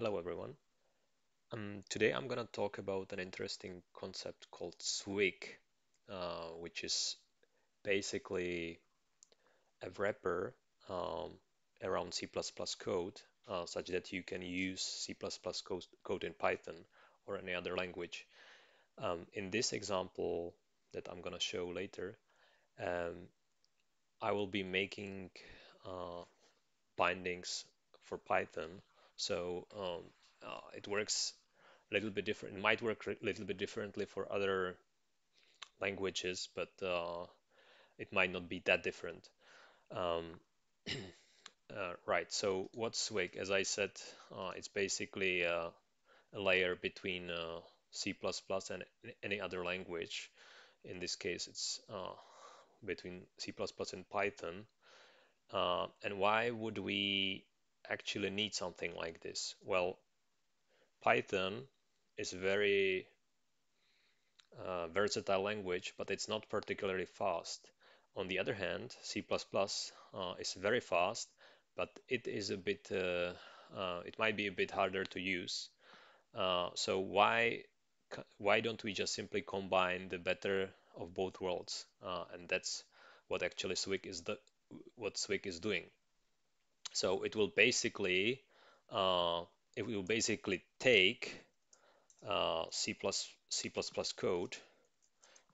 Hello everyone. Um, today I'm gonna talk about an interesting concept called Swig, uh, which is basically a wrapper um, around C++ code, uh, such that you can use C++ code, in Python or any other language. Um, in this example that I'm gonna show later, um, I will be making uh, bindings for Python. So um, uh, it works a little bit different. It might work a little bit differently for other languages, but uh, it might not be that different. Um, uh, right. So what's Swig? As I said, uh, it's basically uh, a layer between uh, C++ and any other language. In this case, it's between C++ and Python. And why would we actually need something like this? Well, Python is very uh, versatile language, but it's not particularly fast. On the other hand, C++ uh, is very fast, but it is a bit, uh, uh, it might be a bit harder to use. Uh, so why why don't we just simply combine the better of both worlds? Uh, and that's what actually Swig is the what Swig is doing. So it will basically uh, it will basically take uh, C++ C++ code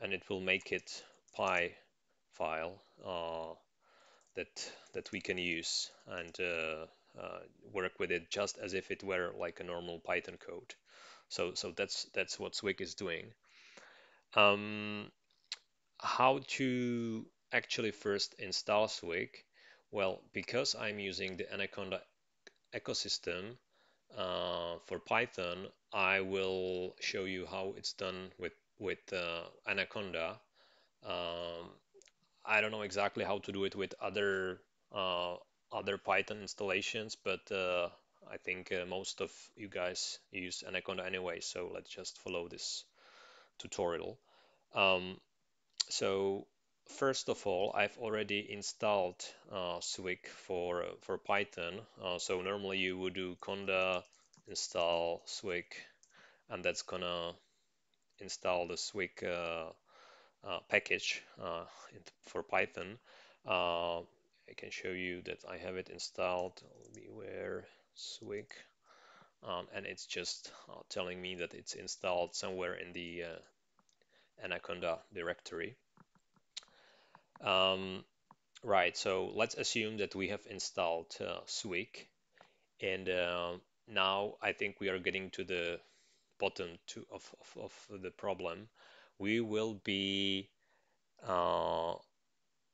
and it will make it Py file uh, that that we can use and uh, uh, work with it just as if it were like a normal Python code. So so that's that's what Swig is doing. Um, how to actually first install Swig? Well, because I'm using the Anaconda ecosystem uh, for Python, I will show you how it's done with with uh, Anaconda. Um, I don't know exactly how to do it with other uh, other Python installations, but uh, I think uh, most of you guys use Anaconda anyway, so let's just follow this tutorial. Um, so first of all, I've already installed uh, Swig for for Python. Uh, so normally you would do conda install Swig, and that's gonna install the Swig uh, uh, package uh, for Python. Uh, I can show you that I have it installed. Beware Swig, um, and it's just telling me that it's installed somewhere in the Anaconda directory. Um, right, so let's assume that we have installed uh, Swig, and uh, now I think we are getting to the bottom to, of, of, of the problem. We will be uh,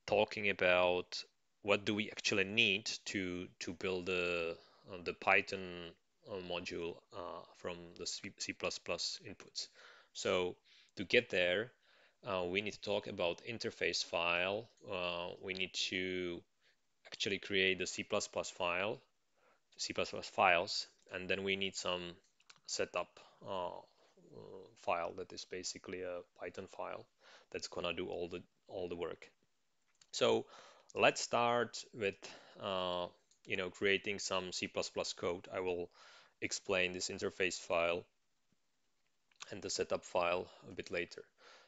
talking about what do we actually need to to build the uh, the Python uh, module uh, from the C++ inputs. So to get there, uh, we need to talk about interface file. Uh, we need to actually create the C++ file, C++ files, and then we need some setup uh, file that is basically a Python file that's gonna do all the all the work. So let's start with uh, you know creating some C++ code. I will explain this interface file and the setup file a bit later.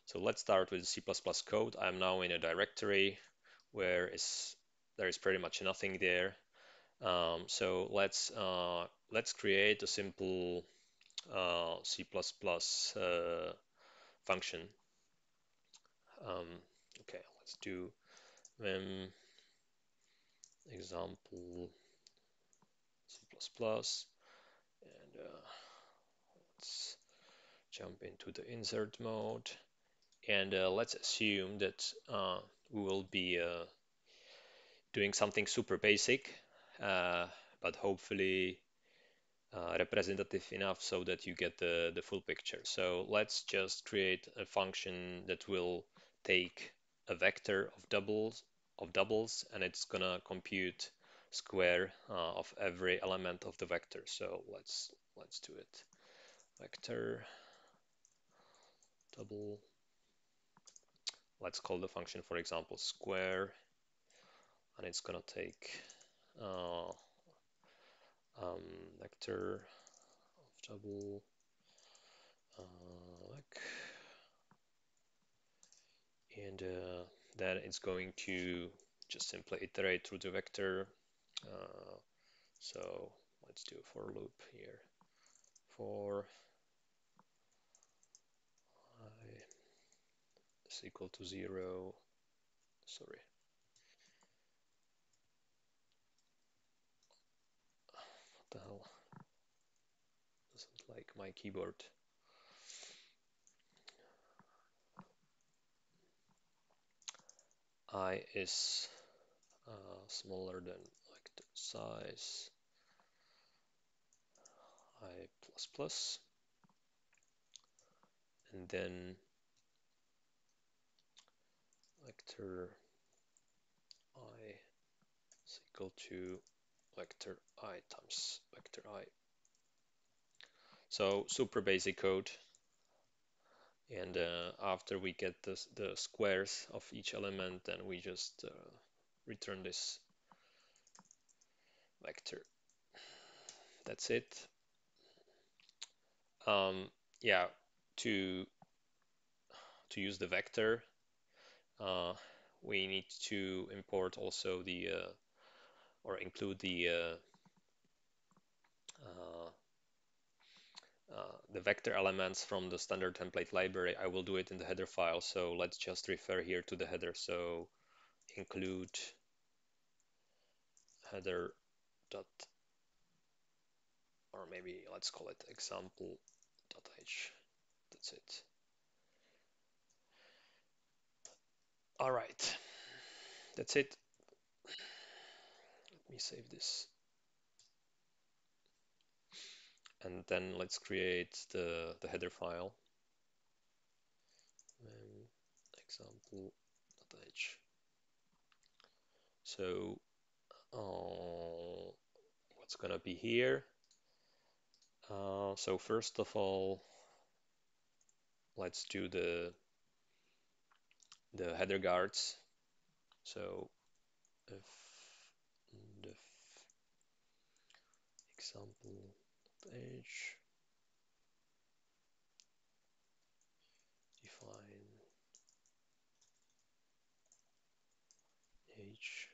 So let's start with C++ code. I'm now in a directory where is there is pretty much nothing there. Um, so let's uh, let's create a simple uh, C++ uh, function. Um, okay, let's do vim example C++ and uh, let's jump into the insert mode and uh, let's assume that uh, we will be uh, doing something super basic uh, but hopefully uh, representative enough so that you get the, the full picture. So let's just create a function that will take a vector of doubles of doubles and it's gonna compute square uh, of every element of the vector. So let's let's do it. Vector double. Let's call the function, for example, square, and it's gonna take uh, um, vector of double uh, like and uh, then it's going to just simply iterate through the vector uh, so let's do a for loop here. For equal to zero. Sorry. What the hell? Doesn't like my keyboard. I is uh, smaller than like the size. I plus plus. And then vector i is equal to vector i times vector i. So super basic code. And uh, after we get the, squares of each element then we just uh, return this vector that's it. Um, yeah to to use the vector uh, we need to import also the uh, or include the uh, uh, the vector elements from the standard template library. I will do it in the header file. So let's just refer here to the header. So include header dot or maybe let's call it example dot h. That's it. All right, that's it. Let me save this. And then let's create the, the header file. Um, example.h. So uh, what's gonna be here? Uh, so first of all, let's do the the header guards. So if def example h define h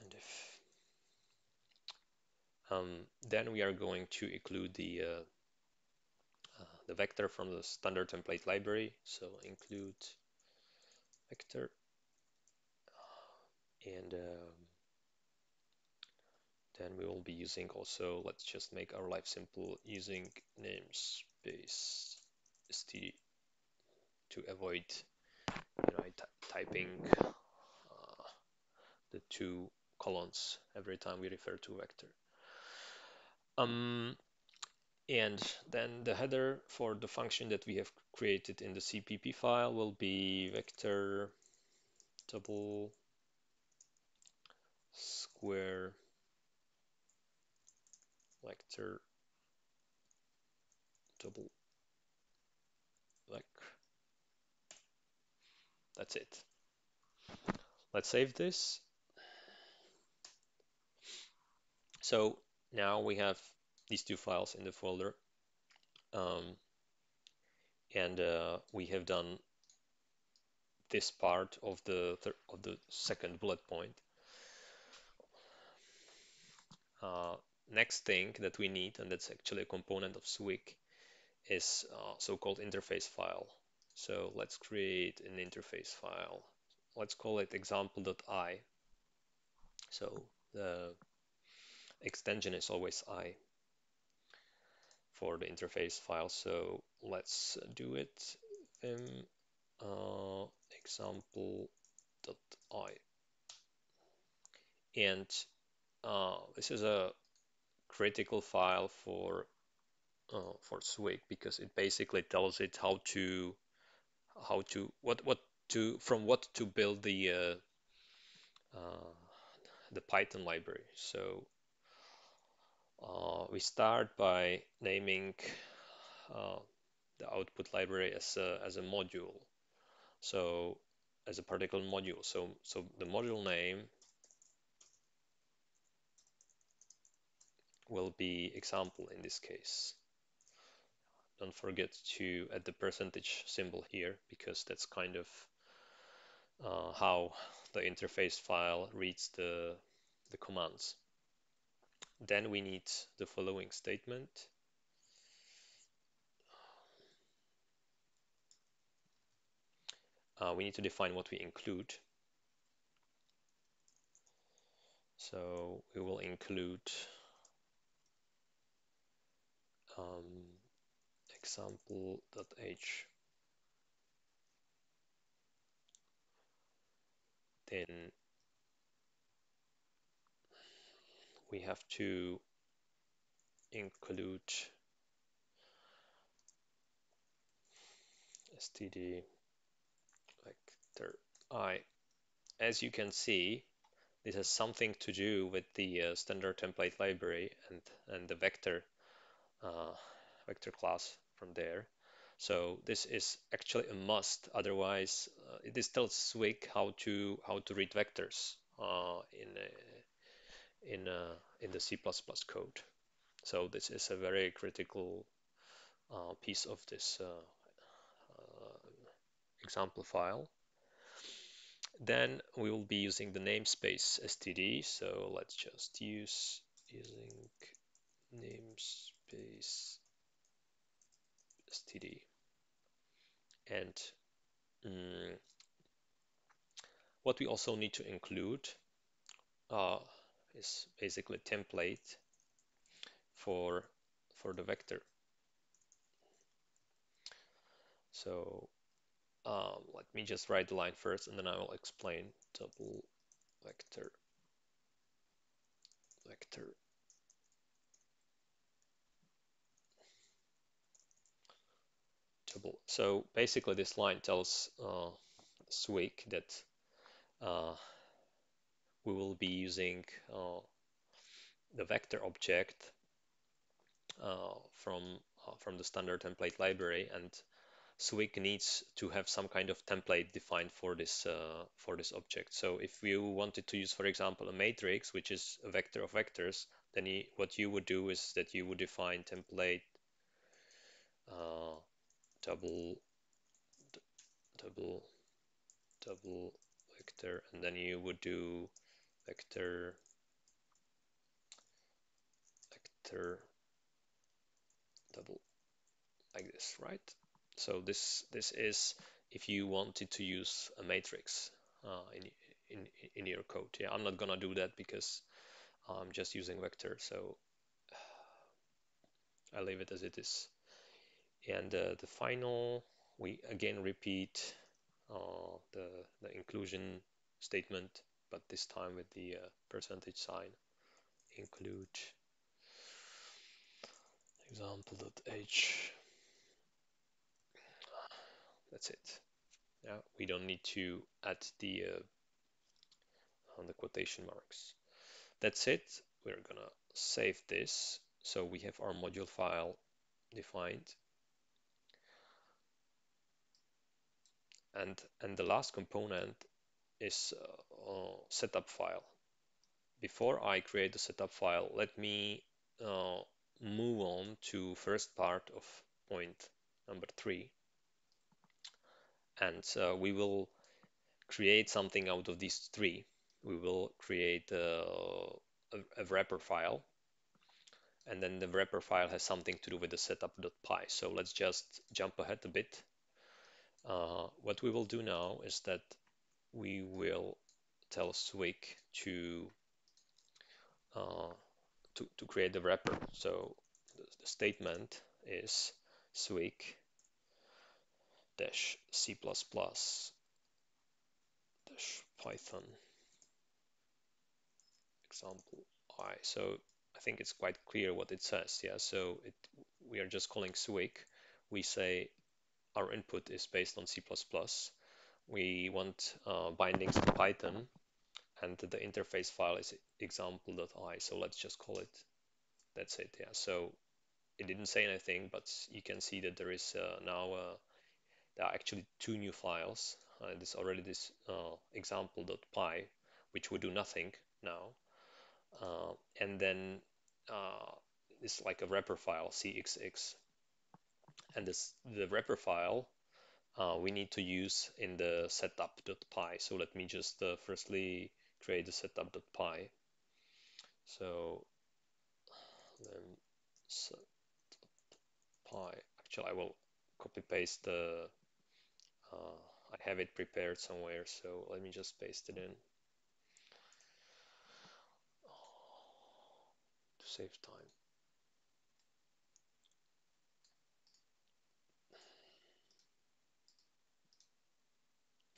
and if um, then we are going to include the uh, the vector from the standard template library. So include vector and um, then we will be using also, let's just make our life simple using namespace st to avoid you know, typing uh, the two colons every time we refer to vector. Um, and then the header for the function that we have created in the CPP file will be vector double square vector double like that's it. Let's save this. So now we have these two files in the folder. Um, and uh, we have done this part of the of the second bullet point. Uh, next thing that we need, and that's actually a component of Swig, is uh, so-called interface file. So let's create an interface file. Let's call it example.i. So the extension is always i for the interface file. So let's do it vim uh, example.i. And uh, this is a critical file for uh, for Swig because it basically tells it how to how to what what to from what to build the uh, uh, the Python library. So uh, we start by naming uh, the output library as a, as a module. So as a particular module. So so the module name will be example in this case. Don't forget to add the percentage symbol here because that's kind of uh, how the interface file reads the, the commands. Then we need the following statement. Uh, we need to define what we include. So we will include um, example.h. Then we have to include std vector i. As you can see, this has something to do with the uh, standard template library and, and the vector uh, vector class from there. So this is actually a must. Otherwise, uh, it tells Swig how to how to read vectors uh, in in in the C++ code. So this is a very critical uh, piece of this uh, uh, example file. Then we will be using the namespace std. So let's just use using namespace std. And um, what we also need to include uh, is basically template for for the vector. So um, let me just write the line first and then I will explain double vector vector double. So basically this line tells uh, Swig that uh, we will be using uh, the vector object uh, from uh, from the standard template library and Swig needs to have some kind of template defined for this uh, for this object. So if you wanted to use, for example, a matrix, which is a vector of vectors, then you, what you would do is that you would define template uh, double double double vector, and then you would do vector vector double like this, right? So this this is if you wanted to use a matrix uh, in, in in your code. Yeah, I'm not gonna do that because I'm just using vector, so I leave it as it is. And uh, the final, we again repeat uh, the the inclusion statement, but this time with the uh, percentage sign. Include example.h that's it. Yeah, we don't need to add the uh, on the quotation marks. That's it. We're gonna save this. So we have our module file defined. And, and the last component is uh, uh, setup file. Before I create the setup file, let me uh, move on to first part of point number three and uh, we will create something out of these three. We will create uh, a, a, wrapper file, and then the wrapper file has something to do with the setup.py. So let's just jump ahead a bit. Uh, what we will do now is that we will tell Swig to, uh, to, to create the wrapper. So the, the statement is Swig dash C++ plus dash Python example I. So I think it's quite clear what it says. Yeah, so it we are just calling Swig. We say our input is based on C++. We want uh, bindings to Python, and the interface file is example.i. So let's just call it. That's it. Yeah. So it didn't say anything, but you can see that there is uh, now a there are actually two new files. Uh, this already this uh, example.py, which would do nothing now. Uh, and then uh, is like a wrapper file, cxx. And this the wrapper file uh, we need to use in the setup.py. So let me just uh, firstly create the setup.py. So then setup.py. Actually, I will copy paste the. Uh, I have it prepared somewhere, so let me just paste it in to save time.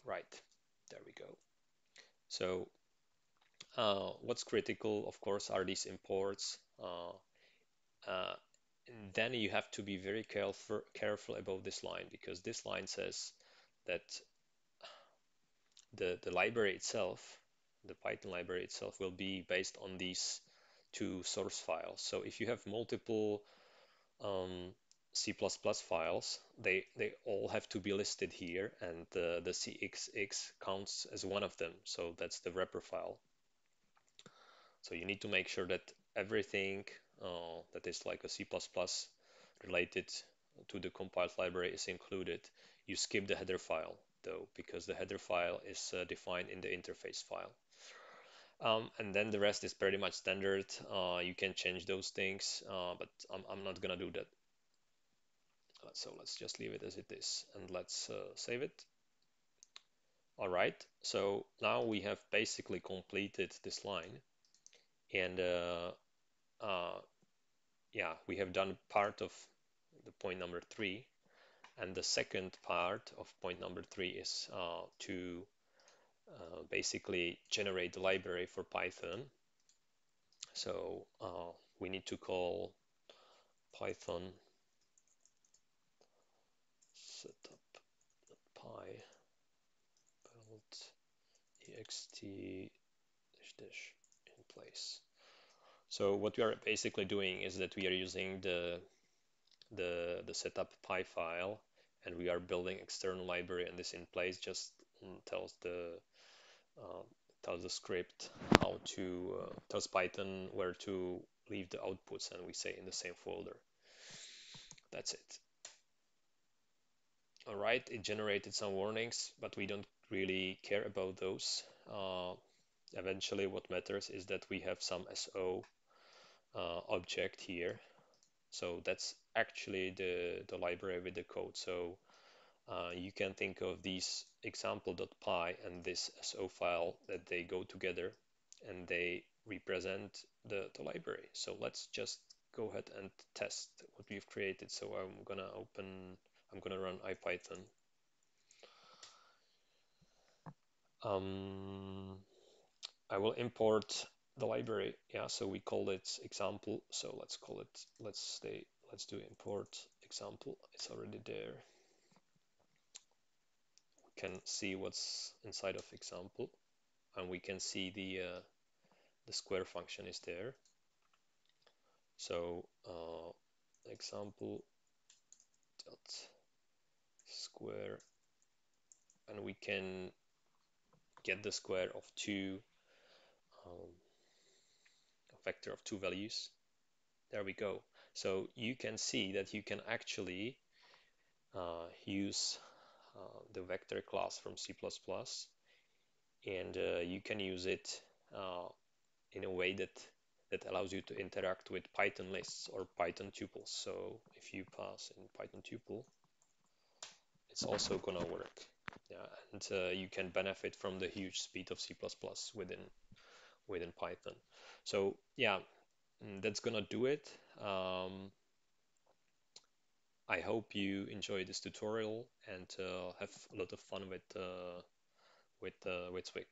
Right, there we go. So uh, what's critical, of course, are these imports. Uh, uh, then you have to be very careful, careful about this line because this line says that the, the library itself, the Python library itself, will be based on these two source files. So if you have multiple um, C++ files, they, they all have to be listed here and uh, the CXX counts as one of them. So that's the wrapper file. So you need to make sure that everything uh, that is like a C++ related to the compiled library is included. You skip the header file though, because the header file is uh, defined in the interface file. Um, and then the rest is pretty much standard. Uh, you can change those things, uh, but I'm, I'm, not gonna do that. So let's just leave it as it is and let's uh, save it. All right, so now we have basically completed this line and uh, uh, yeah, we have done part of the point number three. And the second part of point number three is uh, to uh, basically generate the library for Python. So uh, we need to call Python setup.py build ext dash dash in place. So what we are basically doing is that we are using the the the setup py file and we are building external library and this in place just tells the uh, tells the script how to uh, tells Python where to leave the outputs and we say in the same folder. That's it. All right, it generated some warnings, but we don't really care about those. Uh, eventually, what matters is that we have some SO uh, object here. So that's actually the, the library with the code. So uh, you can think of these example.py and this SO file that they go together and they represent the, the library. So let's just go ahead and test what we've created. So I'm gonna open, I'm gonna run IPython. Um, I will import the library. Yeah, so we call it example. So let's call it, let's stay, let's do import example. It's already there We can see what's inside of example and we can see the uh, the square function is there so uh, example dot square and we can get the square of two um, a vector of two values there we go so you can see that you can actually uh, use uh, the vector class from C++ and uh, you can use it uh, in a way that that allows you to interact with Python lists or Python tuples. So if you pass in Python tuple, it's also gonna work. Yeah, and uh, you can benefit from the huge speed of C++ within within Python. So yeah, mm, that's gonna do it. Um, I hope you enjoy this tutorial and uh, have a lot of fun with uh, with uh, with Swig.